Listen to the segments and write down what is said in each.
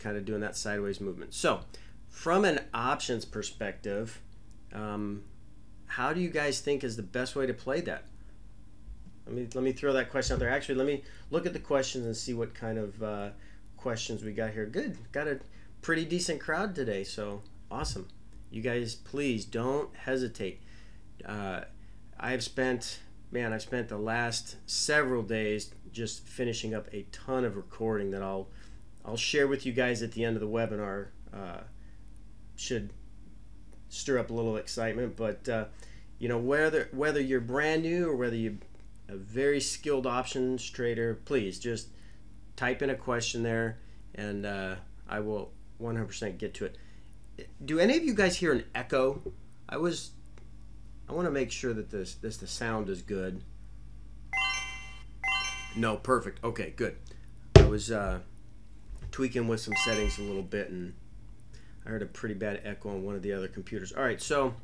kind of doing that sideways movement. So, from an options perspective, um, how do you guys think is the best way to play that? Let me let me throw that question out there. Actually, let me look at the questions and see what kind of uh, questions we got here. Good, got a pretty decent crowd today, so awesome. You guys, please don't hesitate. Uh, I've spent, man, I've spent the last several days just finishing up a ton of recording that I'll I'll share with you guys at the end of the webinar. Uh, should stir up a little excitement, but uh, you know whether whether you're brand new or whether you're a very skilled options trader, please just type in a question there, and uh, I will 100% get to it. Do any of you guys hear an echo? I was I want to make sure that this this the sound is good. No, perfect. Okay, good. I was uh, tweaking with some settings a little bit, and I heard a pretty bad echo on one of the other computers. All right, so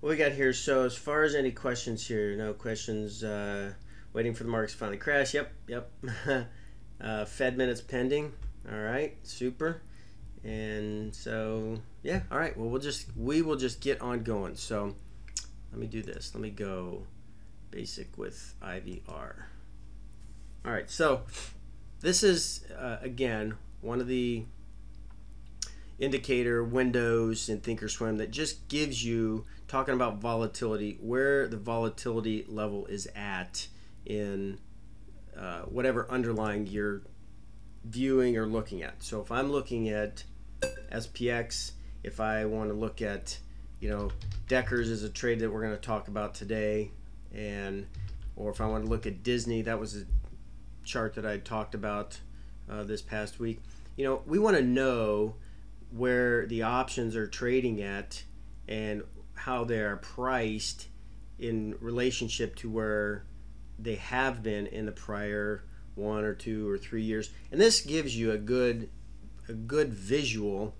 what we got here? So as far as any questions here, no questions. Uh, waiting for the markets to finally crash. Yep, yep. uh, Fed minutes pending. All right, super. And so yeah, all right. Well, we'll just we will just get on going. So let me do this. Let me go basic with IVR. All right, so this is uh, again one of the indicator windows in thinkorswim that just gives you talking about volatility where the volatility level is at in uh, whatever underlying you're viewing or looking at. So if i'm looking at spx if i want to look at you know deckers is a trade that we're going to talk about today and or if i want to look at disney that was a chart that i talked about uh, this past week. You know we want to know where the options are trading at and how they are priced in relationship to where they have been in the prior one or two or three years. And this gives you a good a good visual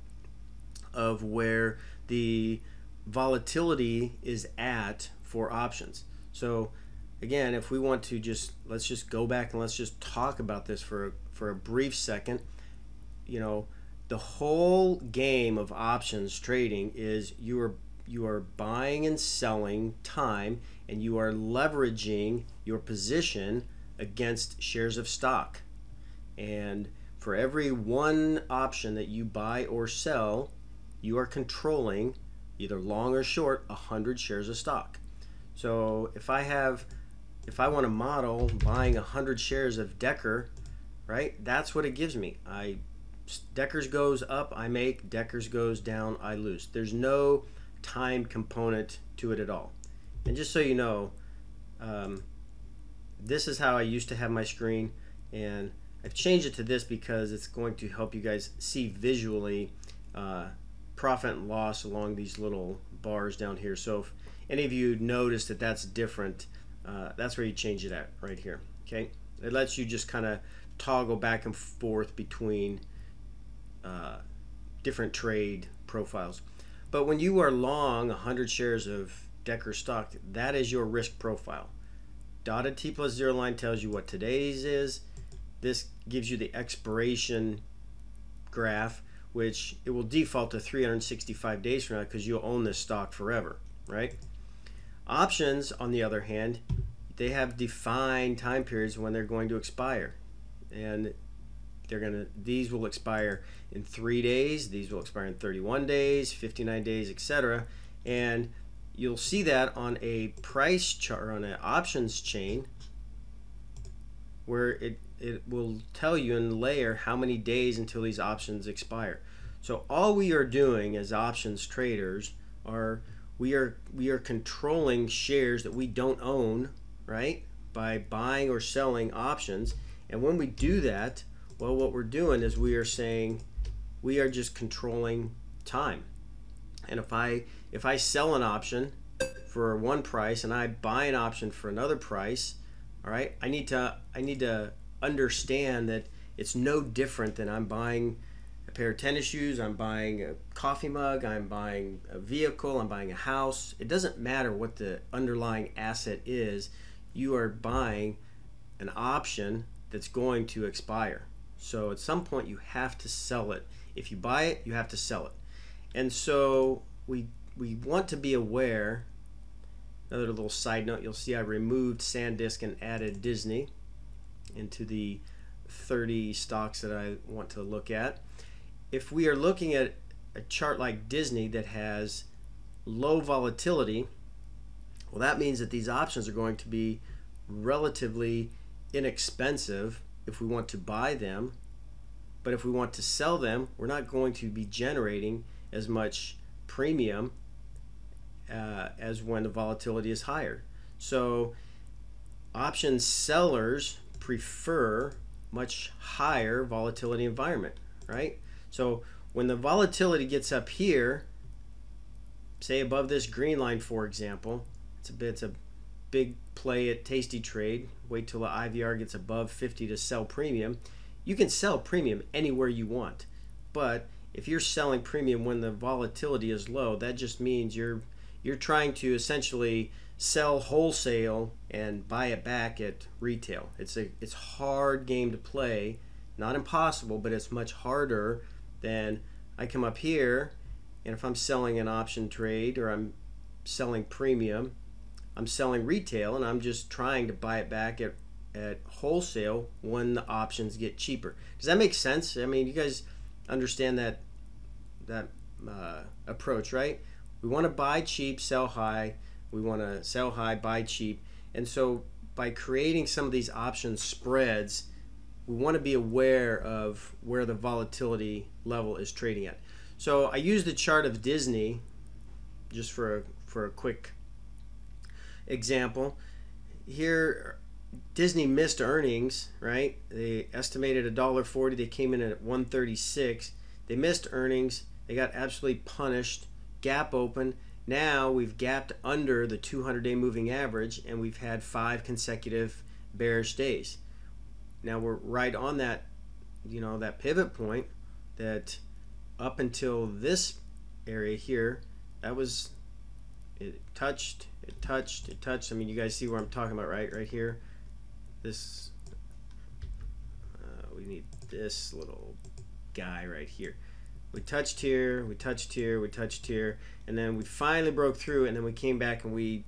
of where the volatility is at for options. So again if we want to just let's just go back and let's just talk about this for for a brief second. You know the whole game of options trading is you are you are buying and selling time and you are leveraging your position against shares of stock. And for every one option that you buy or sell you are controlling either long or short 100 shares of stock. So if i have if i want to model buying 100 shares of decker right that's what it gives me i Deckers goes up, I make. Deckers goes down, I lose. There's no time component to it at all. And just so you know, um, this is how I used to have my screen, and I've changed it to this because it's going to help you guys see visually uh, profit and loss along these little bars down here. So if any of you notice that that's different, uh, that's where you change it at right here. Okay, it lets you just kind of toggle back and forth between uh, different trade profiles. But when you are long 100 shares of Decker stock, that is your risk profile. Dotted T plus zero line tells you what today's is. This gives you the expiration graph, which it will default to 365 days from now because you'll own this stock forever, right? Options, on the other hand, they have defined time periods when they're going to expire. And they're gonna these will expire in three days these will expire in 31 days 59 days etc and you'll see that on a price chart on an options chain where it it will tell you in layer how many days until these options expire so all we are doing as options traders are we are we are controlling shares that we don't own right by buying or selling options and when we do that well, what we're doing is we are saying we are just controlling time. And if I if I sell an option for one price and I buy an option for another price, all right, I need to I need to understand that it's no different than I'm buying a pair of tennis shoes, I'm buying a coffee mug, I'm buying a vehicle, I'm buying a house. It doesn't matter what the underlying asset is, you are buying an option that's going to expire So at some point you have to sell it. If you buy it, you have to sell it. And so we we want to be aware. Another little side note, you'll see I removed SanDisk and added Disney into the 30 stocks that I want to look at. If we are looking at a chart like Disney that has low volatility, well, that means that these options are going to be relatively inexpensive if we want to buy them. But if we want to sell them, we're not going to be generating as much premium uh, as when the volatility is higher. So option sellers prefer much higher volatility environment, right? So when the volatility gets up here, say above this green line, for example, it's a bit, it's a big play at Tasty Trade. Wait till the IVR gets above 50 to sell premium. You can sell premium anywhere you want, but if you're selling premium when the volatility is low, that just means you're you're trying to essentially sell wholesale and buy it back at retail. It's a it's hard game to play, not impossible, but it's much harder than I come up here and if I'm selling an option trade or I'm selling premium, I'm selling retail and I'm just trying to buy it back at at wholesale when the options get cheaper. Does that make sense? I mean, you guys understand that that uh, approach, right? We want to buy cheap, sell high. We want to sell high, buy cheap. And so by creating some of these option spreads, we want to be aware of where the volatility level is trading at. So I use the chart of Disney just for a, for a quick example. Here, Disney missed earnings, right? They estimated a dollar forty. They came in at 136. They missed earnings. They got absolutely punished gap open. Now we've gapped under the 200 day moving average and we've had five consecutive bearish days. Now we're right on that, you know, that pivot point that up until this area here, that was, it touched, it touched, it touched. I mean, you guys see where I'm talking about, right? Right here. This, uh, we need this little guy right here we touched here, we touched here, we touched here, and then we finally broke through, and then we came back and we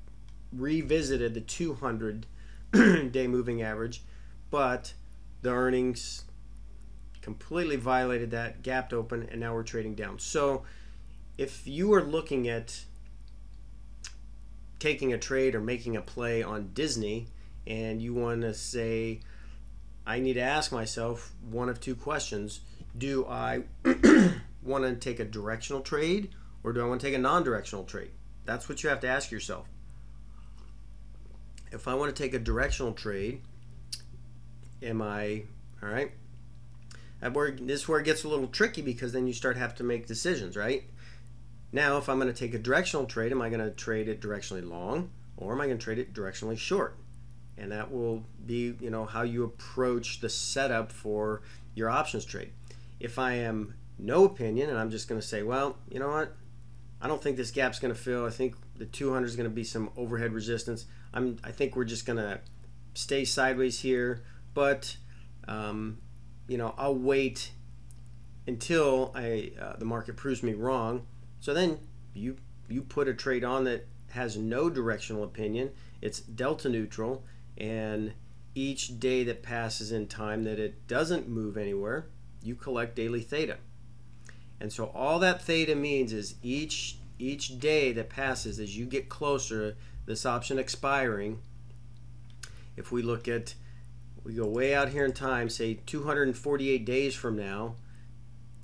revisited the 200 day moving average, but the earnings completely violated that, gapped open, and now we're trading down. So if you are looking at taking a trade or making a play on Disney, and you want to say, I need to ask myself one of two questions. Do I want to take a directional trade or do I want to take a non directional trade? That's what you have to ask yourself. If I want to take a directional trade, am I, all right? Where, this is where it gets a little tricky because then you start have to make decisions, right? Now, if I'm going to take a directional trade, am I going to trade it directionally long or am I going to trade it directionally short? And that will be, you know, how you approach the setup for your options trade. If I am no opinion, and I'm just going to say, well, you know what? I don't think this gap's going to fill. I think the 200 is going to be some overhead resistance. I'm. I think we're just going to stay sideways here, but um, you know, I'll wait until I uh, the market proves me wrong. So then you you put a trade on that has no directional opinion. It's delta neutral, and each day that passes in time that it doesn't move anywhere, you collect daily theta. And so all that theta means is each each day that passes as you get closer this option expiring if we look at we go way out here in time say 248 days from now.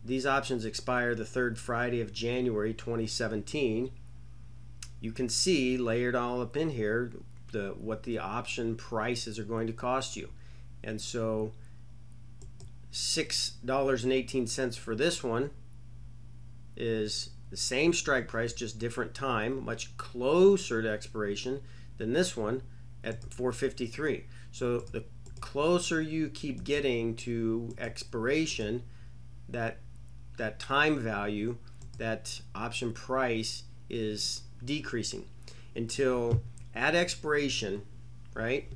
These options expire the third Friday of January 2017 you can see layered all up in here the what the option prices are going to cost you. And so $6.18 for this one is the same strike price, just different time, much closer to expiration than this one at 453. So the closer you keep getting to expiration, that that time value, that option price is decreasing until at expiration, right?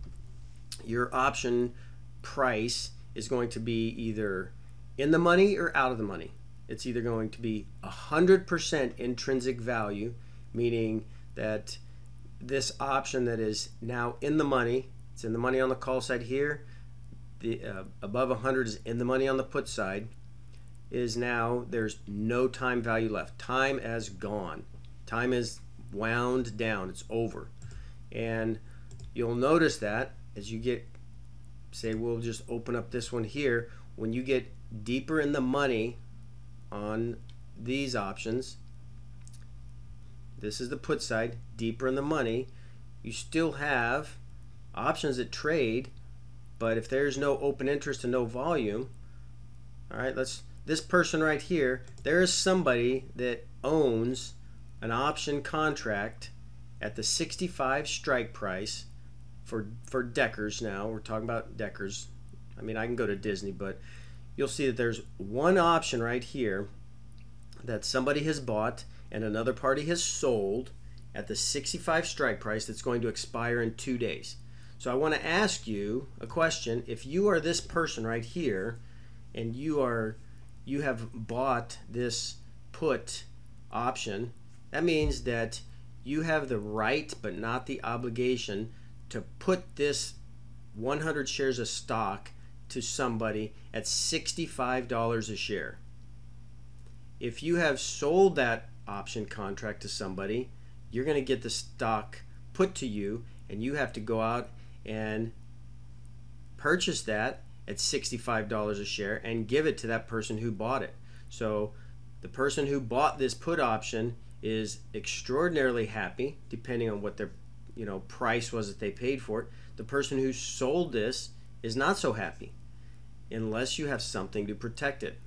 Your option price is going to be either in the money or out of the money. It's either going to be 100% intrinsic value, meaning that this option that is now in the money, it's in the money on the call side here, the uh, above 100 is in the money on the put side, is now there's no time value left. Time has gone. Time is wound down. It's over. And you'll notice that as you get, say, we'll just open up this one here. When you get deeper in the money on these options, this is the put side, deeper in the money, you still have options that trade, but if there's no open interest and no volume, all right, let's this person right here, there is somebody that owns an option contract at the 65 strike price for for Deckers now. We're talking about Deckers. I mean, I can go to Disney, but you'll see that there's one option right here that somebody has bought and another party has sold at the 65 strike price that's going to expire in 2 days. So I want to ask you a question. If you are this person right here and you are you have bought this put option, that means that you have the right but not the obligation to put this 100 shares of stock to somebody at $65 a share. If you have sold that option contract to somebody, you're going to get the stock put to you and you have to go out and purchase that at $65 a share and give it to that person who bought it. So the person who bought this put option is extraordinarily happy depending on what their you know price was that they paid for it. The person who sold this is not so happy unless you have something to protect it.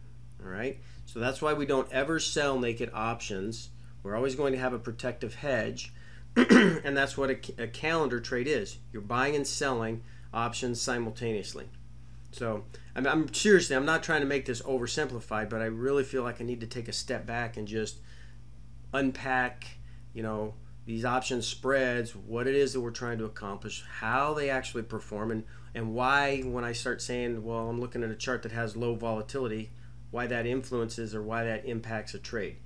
All right? So that's why we don't ever sell naked options. We're always going to have a protective hedge. and that's what a, a calendar trade is. You're buying and selling options simultaneously. So I'm, I'm, seriously, I'm not trying to make this oversimplified, but I really feel like I need to take a step back and just unpack, you know, these option spreads, what it is that we're trying to accomplish, how they actually perform, and, and why when I start saying, well, I'm looking at a chart that has low volatility, why that influences or why that impacts a trade.